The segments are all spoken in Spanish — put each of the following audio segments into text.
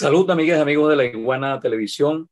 Salud, amigas y amigos de la Iguana Televisión,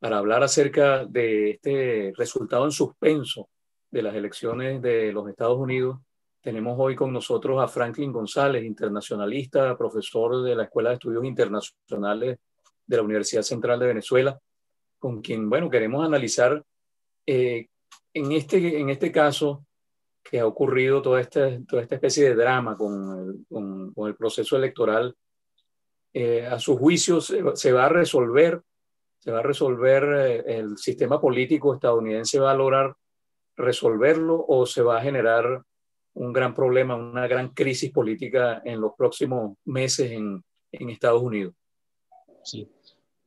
para hablar acerca de este resultado en suspenso de las elecciones de los Estados Unidos. Tenemos hoy con nosotros a Franklin González, internacionalista, profesor de la Escuela de Estudios Internacionales de la Universidad Central de Venezuela, con quien, bueno, queremos analizar eh, en, este, en este caso que ha ocurrido toda esta, toda esta especie de drama con con, con el proceso electoral eh, a su juicio se, va a resolver, se va a resolver eh, el sistema político estadounidense va a lograr resolverlo o se va a generar un gran problema, una gran crisis política en los próximos meses en, Estados Unidos. Sí.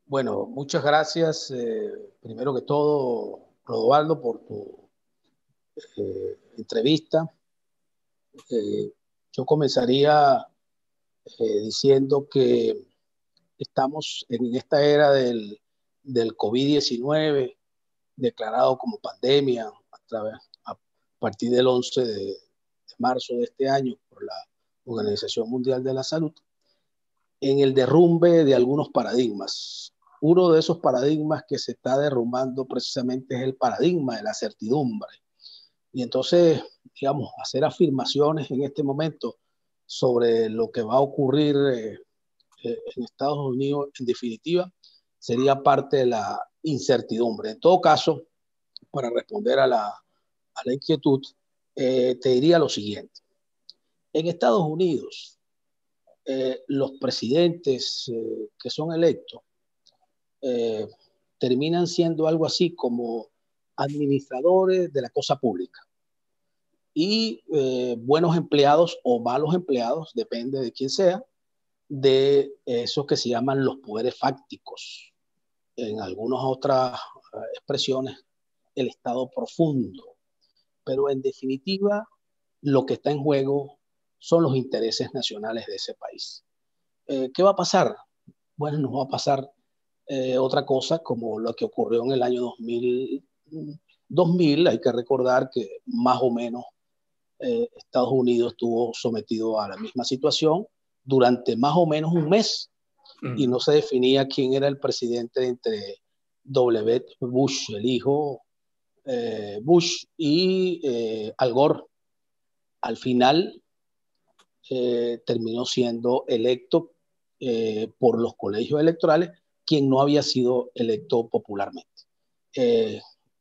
Bueno, muchas gracias, eh, primero que todo, Rodovaldo, por tu entrevista. yo comenzaría eh, diciendo que estamos en esta era del, del COVID-19 declarado como pandemia a, a partir del 11 de, marzo de este año por la Organización Mundial de la Salud, en el derrumbe de algunos paradigmas. Uno de esos paradigmas que se está derrumbando precisamente es el paradigma de la certidumbre. Y entonces, digamos, hacer afirmaciones en este momento sobre lo que va a ocurrir eh, eh, en Estados Unidos, en definitiva, sería parte de la incertidumbre. En todo caso, para responder a la, a la inquietud, eh, te diría lo siguiente. En Estados Unidos, los presidentes que son electos terminan siendo algo así como administradores de la cosa pública y eh, buenos empleados o malos empleados, depende de quién sea, de esos que se llaman los poderes fácticos. En algunas otras eh, expresiones, el Estado profundo. Pero en definitiva, lo que está en juego son los intereses nacionales de ese país. Eh, ¿Qué va a pasar? Bueno, nos va a pasar otra cosa como lo que ocurrió en el año 2000. 2000, hay que recordar que más o menos eh, Estados Unidos estuvo sometido a la misma situación durante más o menos un mes y no se definía quién era el presidente entre W. Bush, el hijo eh, Bush, y eh, Al Gore. Al final terminó siendo electo por los colegios electorales quien no había sido electo popularmente.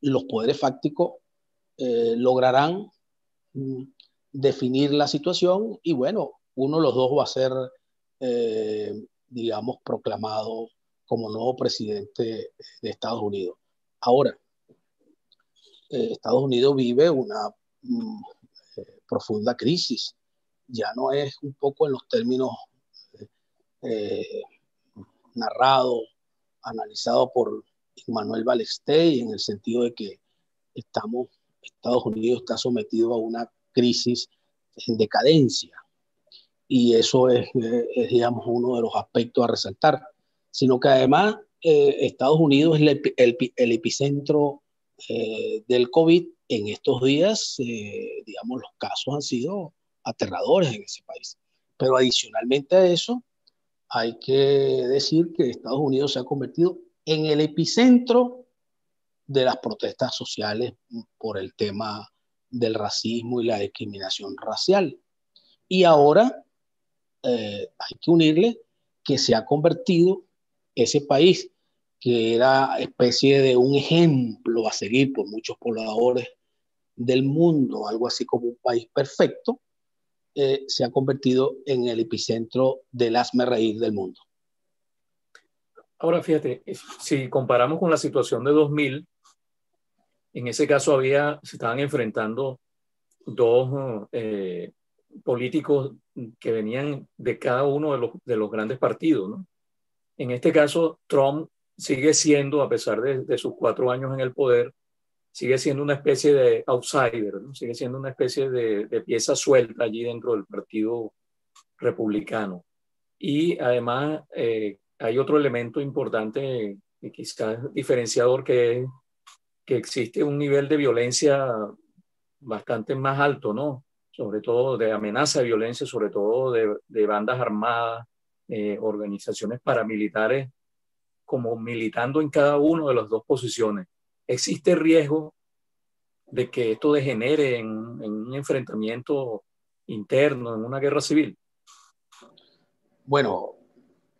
los poderes fácticos lograrán definir la situación y bueno, uno de los dos va a ser, eh, digamos, proclamado como nuevo presidente de Estados Unidos. Ahora, eh, Estados Unidos vive una mm, eh, profunda crisis. Ya no es un poco en los términos narrados, analizados por Manuel Balestey, en el sentido de que estamos Estados Unidos está sometido a una crisis en decadencia. Y eso es, digamos, uno de los aspectos a resaltar. Sino que además eh, Estados Unidos es el, epicentro eh, del COVID. En estos días, eh, digamos, los casos han sido aterradores en ese país. Pero adicionalmente a eso, hay que decir que Estados Unidos se ha convertido en el epicentro de las protestas sociales por el tema del racismo y la discriminación racial. Y ahora eh, hay que unirle que se ha convertido ese país que era especie de un ejemplo a seguir por muchos pobladores del mundo, algo así como un país perfecto, eh, se ha convertido en el epicentro del asme reír del mundo. Ahora fíjate, si comparamos con la situación de 2000, en ese caso había, se estaban enfrentando dos eh, políticos que venían de cada uno de los, de los grandes partidos. En este caso, Trump sigue siendo, a pesar de, sus cuatro años en el poder, sigue siendo una especie de outsider, sigue siendo una especie de, de, pieza suelta allí dentro del Partido Republicano. Y además eh, hay otro elemento importante y quizás diferenciador que es que existe un nivel de violencia bastante más alto, ¿no? Sobre todo de amenaza de violencia, sobre todo de, bandas armadas eh, organizaciones paramilitares como militando en cada una de las dos posiciones. ¿Existe riesgo de que esto degenere en, un enfrentamiento interno, en una guerra civil? Bueno,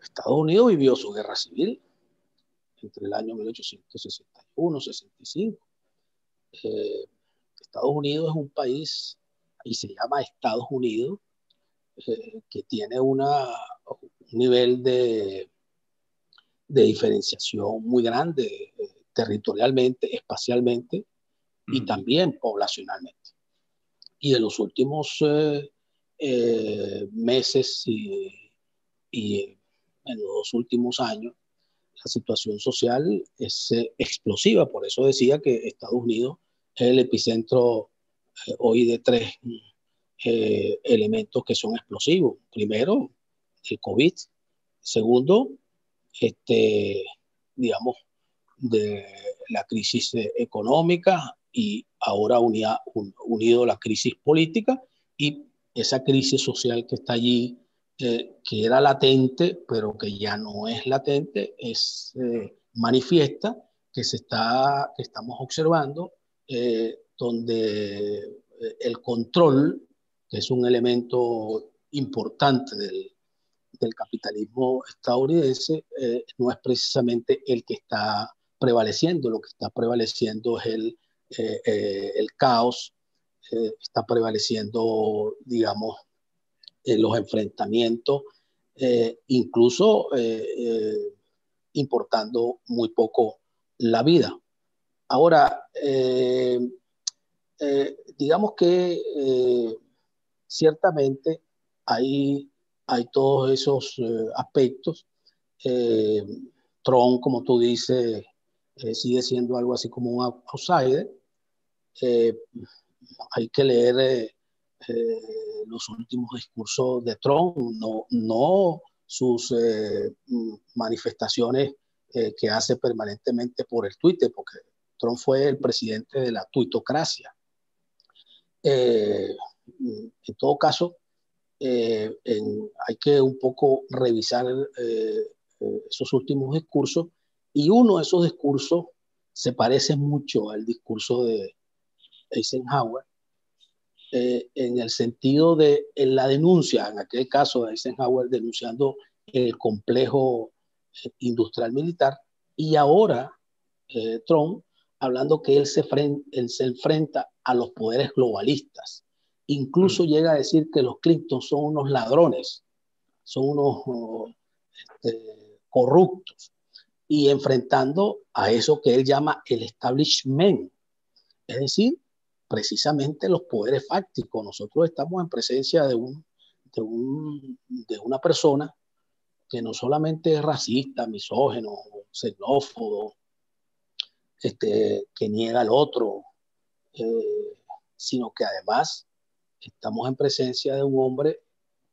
Estados Unidos vivió su guerra civil entre el año 1861 65. Eh, Estados Unidos es un país, y se llama Estados Unidos, eh, que tiene una, un nivel de, de diferenciación muy grande eh, territorialmente, espacialmente y también poblacionalmente. Y en los últimos eh, eh, meses y, y, en los últimos años, la situación social es explosiva. Por eso decía que Estados Unidos es el epicentro hoy de tres elementos que son explosivos. Primero, el COVID. Segundo, este, digamos, de la crisis económica y ahora unida, unido a la crisis política y esa crisis social que está allí, eh, que era latente, pero que ya no es latente, es eh, manifiesta, que, se está, que estamos observando, eh, donde el control, que es un elemento importante del, capitalismo estadounidense eh, no es precisamente el que está prevaleciendo, lo que está prevaleciendo es eh, eh, el caos, está prevaleciendo, digamos, los enfrentamientos, incluso importando muy poco la vida. Ahora, digamos que ciertamente hay hay todos esos eh, aspectos. Eh, Tron, como tú dices, eh, sigue siendo algo así como un outsider. hay que leer los últimos discursos de Tron, no, no sus manifestaciones que hace permanentemente por el Twitter, porque Trump fue el presidente de la tuitocracia. en todo caso, eh, hay que un poco revisar eh, eh, esos últimos discursos y uno de esos discursos se parece mucho al discurso de Eisenhower en el sentido de en la denuncia, en aquel caso de Eisenhower denunciando el complejo industrial militar y ahora Trump hablando que él se, él se enfrenta a los poderes globalistas Incluso mm. llega a decir que los Clinton son unos ladrones, son unos este, corruptos, y enfrentando a eso que él llama el establishment, es decir, precisamente los poderes fácticos. Nosotros estamos en presencia de, un, de, un, de una persona que no solamente es racista, misógeno, xenófobo, este, que niega al otro, eh, sino que además estamos en presencia de un hombre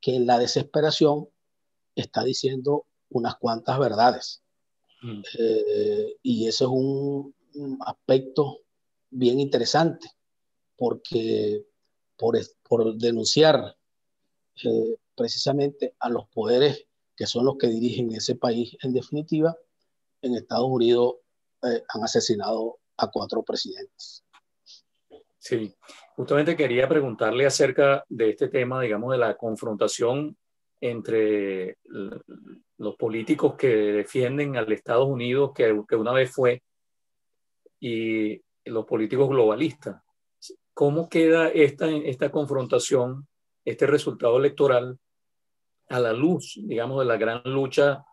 que en la desesperación está diciendo unas cuantas verdades. Mm. Eh, y ese es un, aspecto bien interesante, porque por, por denunciar eh, precisamente a los poderes que son los que dirigen ese país, en definitiva, en Estados Unidos eh, han asesinado a cuatro presidentes. Sí, justamente quería preguntarle acerca de este tema, digamos, de la confrontación entre los políticos que defienden al Estados Unidos, que, que una vez fue, y los políticos globalistas. ¿Cómo queda esta, esta confrontación, este resultado electoral, a la luz, digamos, de la gran lucha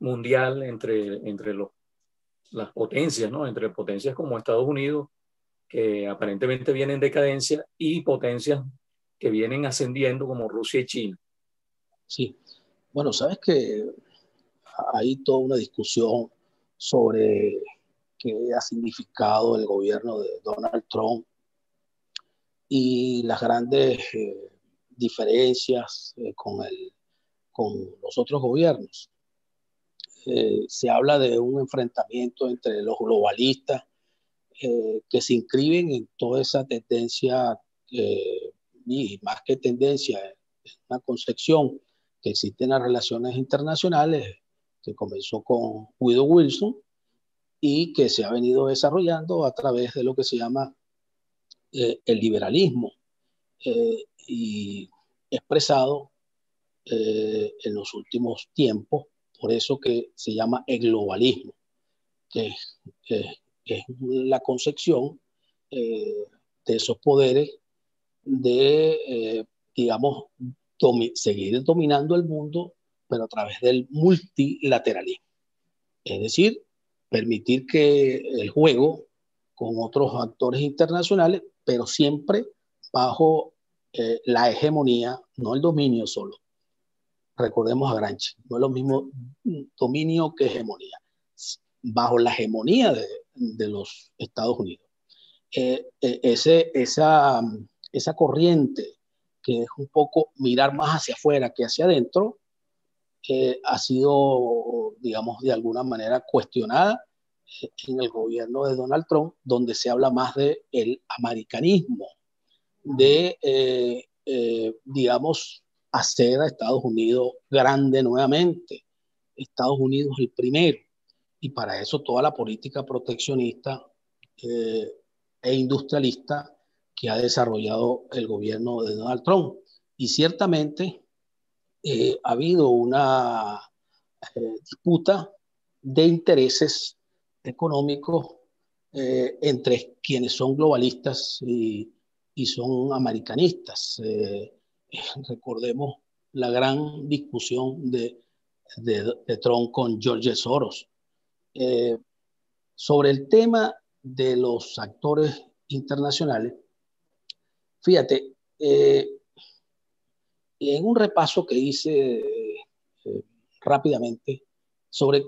mundial entre, entre los, las potencias, ¿no? Entre potencias como Estados Unidos que aparentemente vienen en decadencia y potencias que vienen ascendiendo como Rusia y China. Sí, bueno, sabes que hay toda una discusión sobre qué ha significado el gobierno de Donald Trump y las grandes eh, diferencias eh, con, el, con los otros gobiernos. Eh, se habla de un enfrentamiento entre los globalistas eh, que se inscriben en toda esa tendencia, eh, y más que tendencia, una concepción que existen las relaciones internacionales, que comenzó con Guido Wilson y que se ha venido desarrollando a través de lo que se llama eh, el liberalismo eh, y expresado eh, en los últimos tiempos, por eso que se llama el globalismo, que, es la concepción de esos poderes de, digamos, seguir dominando el mundo, pero a través del multilateralismo. Es decir, permitir que el juego con otros actores internacionales, pero siempre bajo eh, la hegemonía, no el dominio solo. Recordemos a Granchi, no es lo mismo dominio que hegemonía, bajo la hegemonía de, los Estados Unidos. Eh, eh, esa, esa corriente que es un poco mirar más hacia afuera que hacia adentro, ha sido, digamos, de alguna manera cuestionada en el gobierno de Donald Trump, donde se habla más de el americanismo, de, eh, eh, digamos, hacer a Estados Unidos grande nuevamente. Estados Unidos el primero. Y para eso toda la política proteccionista eh, e industrialista que ha desarrollado el gobierno de Donald Trump. Y ciertamente ha habido una disputa de intereses económicos eh, entre quienes son globalistas y, son americanistas. Eh, recordemos la gran discusión de, de, de Trump con George Soros. Eh, sobre el tema de los actores internacionales, fíjate, en un repaso que hice rápidamente sobre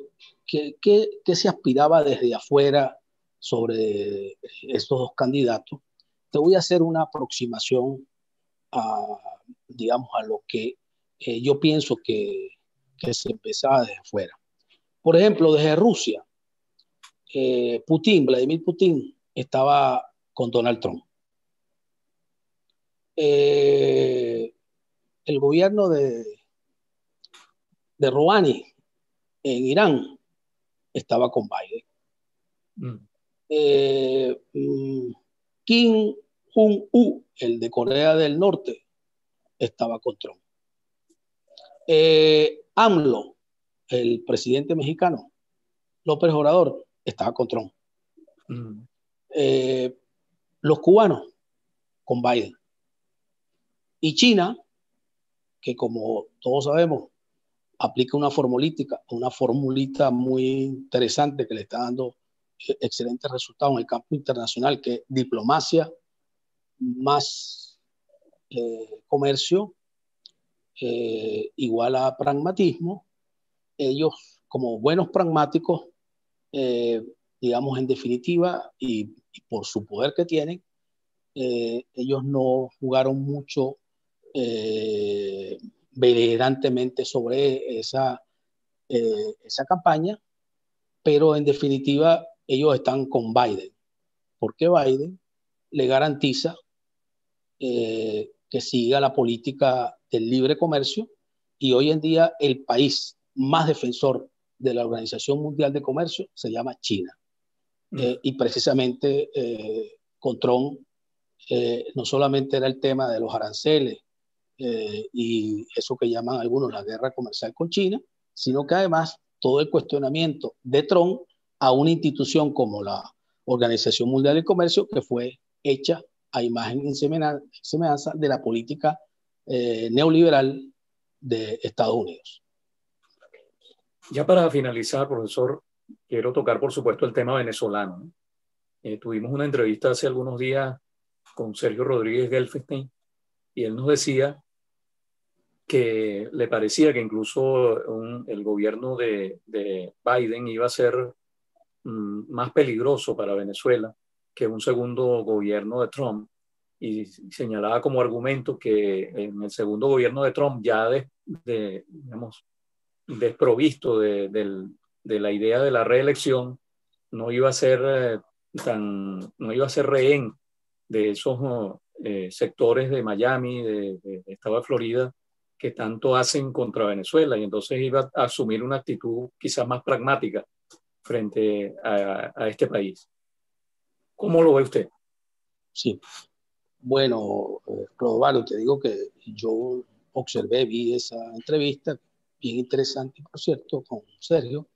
¿Qué, se aspiraba desde afuera sobre estos dos candidatos? Te voy a hacer una aproximación a, digamos, a lo que eh, yo pienso que, se empezaba desde afuera. Por ejemplo, desde Rusia, eh, Putin, Vladimir Putin, estaba con Donald Trump. Eh, el gobierno de, de Rouhani en Irán estaba con Biden. Mm. Eh, mm, Kim Jong-un, el de Corea del Norte, estaba con Trump. Eh, AMLO, el presidente mexicano, López Obrador, estaba con Trump. Mm. Eh, los cubanos, con Biden. Y China, que como todos sabemos, aplica una formulítica, una formulita muy interesante que le está dando eh, excelentes resultados en el campo internacional, que diplomacia más eh, comercio eh, igual a pragmatismo. Ellos, como buenos pragmáticos, digamos en definitiva, y, y, por su poder que tienen, ellos no jugaron mucho beligerantemente sobre esa, eh, esa campaña, pero en definitiva ellos están con Biden, porque Biden le garantiza eh, que siga la política del libre comercio y hoy en día el país más defensor de la Organización Mundial de Comercio se llama China. Mm. Eh, y precisamente con Trump no solamente era el tema de los aranceles eh, y eso que llaman algunos la guerra comercial con China, sino que además todo el cuestionamiento de Trump a una institución como la Organización Mundial del Comercio, que fue hecha a imagen y semejanza de la política eh, neoliberal de Estados Unidos. Ya para finalizar, profesor, quiero tocar, por supuesto, el tema venezolano. Eh, tuvimos una entrevista hace algunos días con Sergio Rodríguez Gelfestein y él nos decía que le parecía que incluso el gobierno de, Biden iba a ser mm, más peligroso para Venezuela que un segundo gobierno de Trump. Y señalaba como argumento que en el segundo gobierno de Trump, ya de, desprovisto de, la idea de la reelección, no iba a ser eh, tan, no iba a ser rehén de esos eh, sectores de Miami, de, Estado de Florida, que tanto hacen contra Venezuela y entonces iba a asumir una actitud quizás más pragmática frente a, este país. ¿Cómo lo ve usted? Sí, bueno, Clodovaro, te digo que yo observé, vi esa entrevista, bien interesante, por cierto, con Sergio.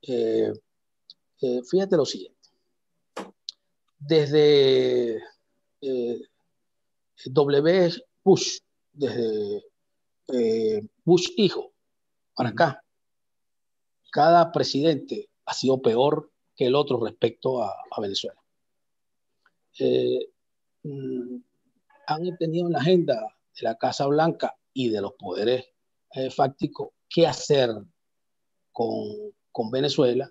Eh, eh, fíjate lo siguiente. Desde eh, W. Bush, desde Bush hijo para acá, cada presidente ha sido peor que el otro respecto a, Venezuela. Mm, han tenido en la agenda de la Casa Blanca y de los poderes eh, fácticos qué hacer con, con, Venezuela,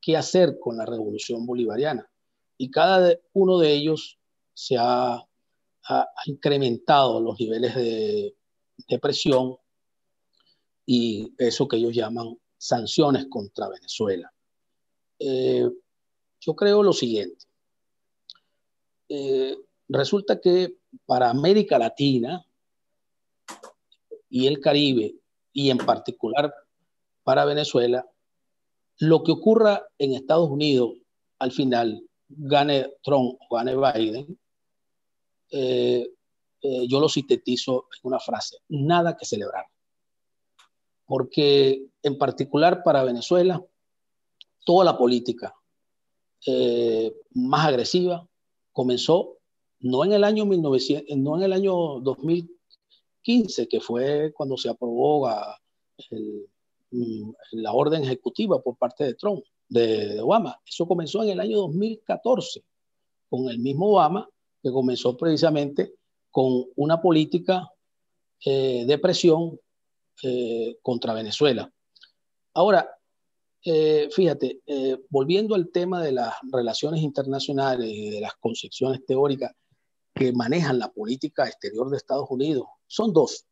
qué hacer con la revolución bolivariana. Y cada uno de ellos se ha, ha, incrementado los niveles de, de presión y eso que ellos llaman sanciones contra Venezuela. Eh, yo creo lo siguiente. Eh, resulta que para América Latina y el Caribe, y en particular para Venezuela, lo que ocurra en Estados Unidos al final, gane Trump o gane Biden, eh, eh, yo lo sintetizo en una frase, nada que celebrar. Porque en particular para Venezuela, toda la política eh, más agresiva comenzó no en el año 1900, no en el año 2015, que fue cuando se aprobó mm, la orden ejecutiva por parte de Trump, de, Obama. Eso comenzó en el año 2014, con el mismo Obama, que comenzó precisamente con una política eh, de presión eh, contra Venezuela. Ahora, eh, fíjate, volviendo al tema de las relaciones internacionales y de las concepciones teóricas, que manejan la política exterior de Estados Unidos son dos,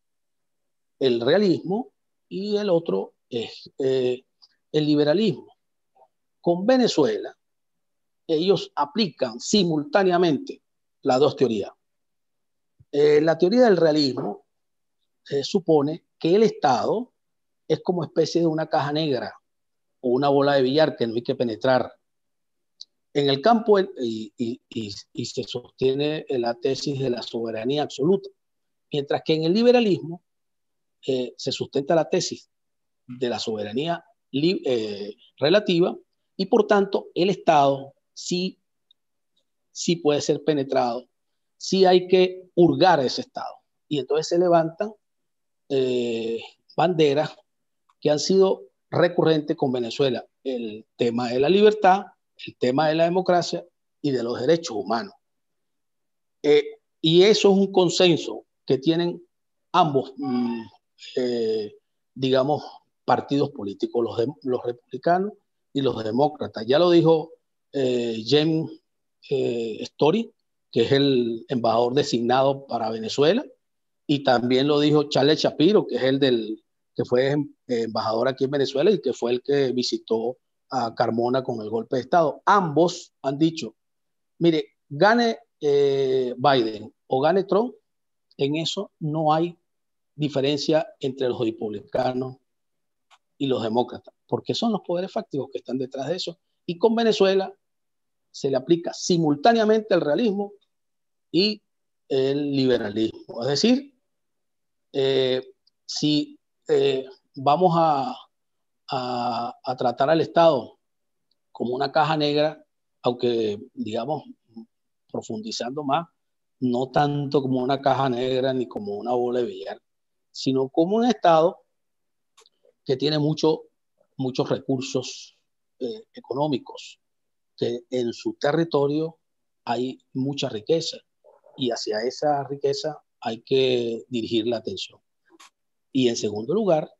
el realismo y el otro es eh, el liberalismo. Con Venezuela, ellos aplican simultáneamente las dos teorías. Eh, la teoría del realismo supone que el Estado es como especie de una caja negra o una bola de billar que no hay que penetrar. En el campo y, se sostiene la tesis de la soberanía absoluta, mientras que en el liberalismo eh, se sustenta la tesis de la soberanía eh, relativa y por tanto el Estado sí, sí puede ser penetrado, sí hay que hurgar ese Estado. Y entonces se levantan eh, banderas que han sido recurrentes con Venezuela, el tema de la libertad, el tema de la democracia y de los derechos humanos. Eh, y eso es un consenso que tienen ambos, mm, eh, digamos, partidos políticos, los, republicanos y los demócratas. Ya lo dijo James Story, que es el embajador designado para Venezuela, y también lo dijo Charles Shapiro, que es el del que fue embajador aquí en Venezuela y que fue el que visitó a Carmona con el golpe de Estado. Ambos han dicho, mire, gane eh, Biden o gane Trump, en eso no hay diferencia entre los republicanos y los demócratas, porque son los poderes fácticos que están detrás de eso. Y con Venezuela se le aplica simultáneamente el realismo y el liberalismo. Es decir, eh, si eh, vamos a, tratar al Estado como una caja negra, aunque digamos, profundizando más, no tanto como una caja negra ni como una bola de billar, sino como un Estado que tiene mucho, muchos recursos eh, económicos, que en su territorio hay mucha riqueza y hacia esa riqueza hay que dirigir la atención. Y en segundo lugar,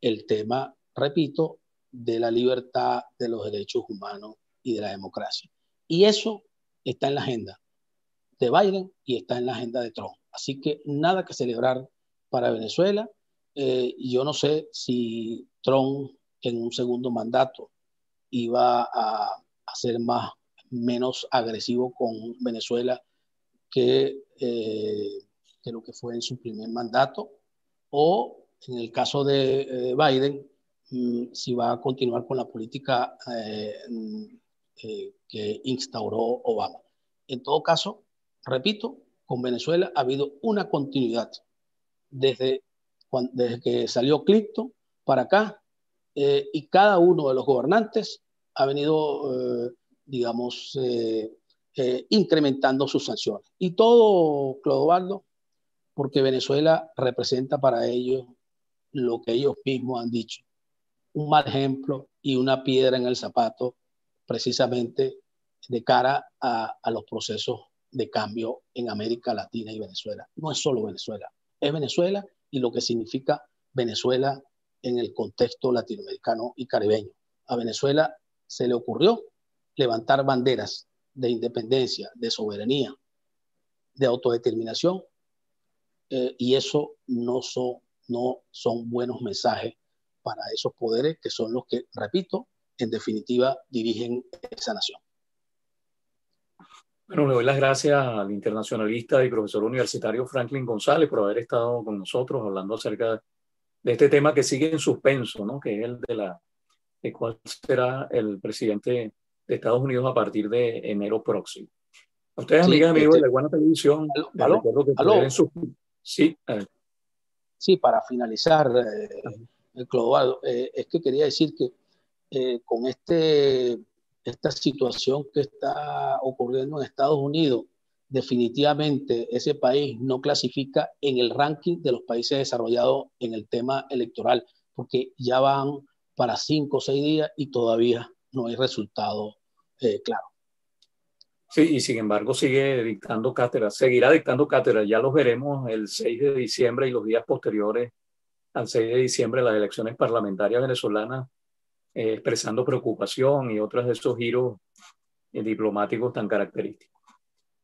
el tema repito, de la libertad, de los derechos humanos y de la democracia. Y eso está en la agenda de Biden y está en la agenda de Trump. Así que nada que celebrar para Venezuela. Eh, yo no sé si Trump en un segundo mandato iba a, ser más menos agresivo con Venezuela que, eh, que lo que fue en su primer mandato o en el caso de eh, Biden, mm, si va a continuar con la política eh, mm, que instauró Obama. En todo caso, repito, con Venezuela ha habido una continuidad desde, desde que salió Clinton para acá y cada uno de los gobernantes ha venido, digamos, eh, incrementando sus sanciones. Y todo, Clodovaldo, porque Venezuela representa para ellos lo que ellos mismos han dicho, un mal ejemplo y una piedra en el zapato precisamente de cara a, a los procesos de cambio en América Latina y Venezuela. No es solo Venezuela, es Venezuela y lo que significa Venezuela en el contexto latinoamericano y caribeño. A Venezuela se le ocurrió levantar banderas de independencia, de soberanía, de autodeterminación, eh, y eso no son, no son buenos mensajes para esos poderes que son los que, repito, en definitiva dirigen esa nación. Bueno, le doy las gracias al internacionalista y profesor universitario Franklin González por haber estado con nosotros hablando acerca de este tema que sigue en suspenso, ¿no? que es el de, la, de cuál será el presidente de Estados Unidos a partir de enero próximo. A ustedes, amigas y amigos de la Guana Televisión, ¿aló? ¿aló? Sí, sí, para finalizar, eh, Clodovaldo, eh, es que quería decir que eh, con este, esta situación que está ocurriendo en Estados Unidos, definitivamente ese país no clasifica en el ranking de los países desarrollados en el tema electoral, porque ya van para cinco o seis días y todavía no hay resultado eh, claro. Sí, y sin embargo sigue dictando cátedra, seguirá dictando cátedra, ya los veremos el 6 de diciembre y los días posteriores al 6 de diciembre las elecciones parlamentarias venezolanas, eh, expresando preocupación y otros de esos giros eh, diplomáticos tan característicos.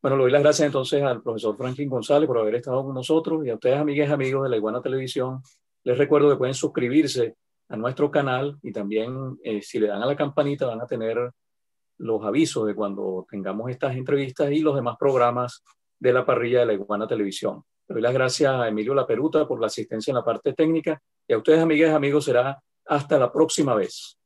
Bueno, le doy las gracias entonces al profesor Franklin González por haber estado con nosotros y a ustedes, amigas y amigos de la Iguana Televisión. Les recuerdo que pueden suscribirse a nuestro canal y también si le dan a la campanita van a tener los avisos de cuando tengamos estas entrevistas y los demás programas de la parrilla de la Iguana Televisión. Le doy las gracias a Emilio La Peruta por la asistencia en la parte técnica y a ustedes, amigas y amigos, será hasta la próxima vez.